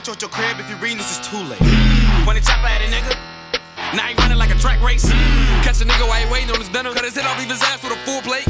Metro at your crib if you reading this is too late. When the chopper at a nigga. Now he running like a track race. Catch a nigga while he waiting on his dinner. Cut his head off, leave his ass with a full plate.